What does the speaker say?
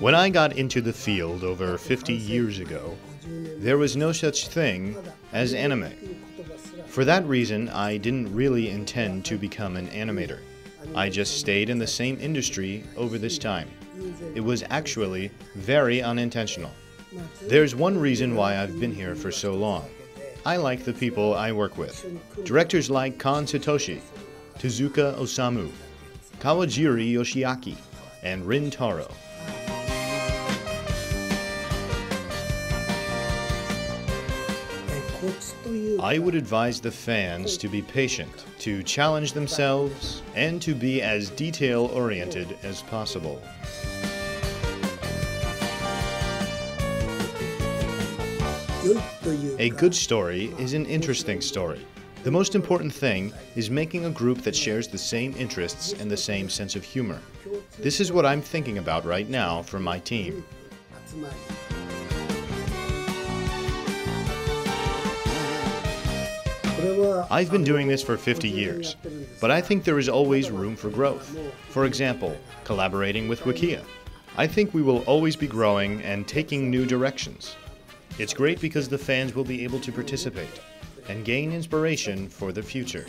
When I got into the field over 50 years ago, there was no such thing as anime. For that reason, I didn't really intend to become an animator. I just stayed in the same industry over this time. It was actually very unintentional. There's one reason why I've been here for so long. I like the people I work with. Directors like Kon Satoshi, Tezuka Osamu, Kawajiri Yoshiaki, and Rin Taro. I would advise the fans to be patient, to challenge themselves, and to be as detail oriented as possible. A good story is an interesting story. The most important thing is making a group that shares the same interests and the same sense of humor. This is what I'm thinking about right now for my team. I've been doing this for 50 years, but I think there is always room for growth. For example, collaborating with Wikia. I think we will always be growing and taking new directions. It's great because the fans will be able to participate and gain inspiration for the future.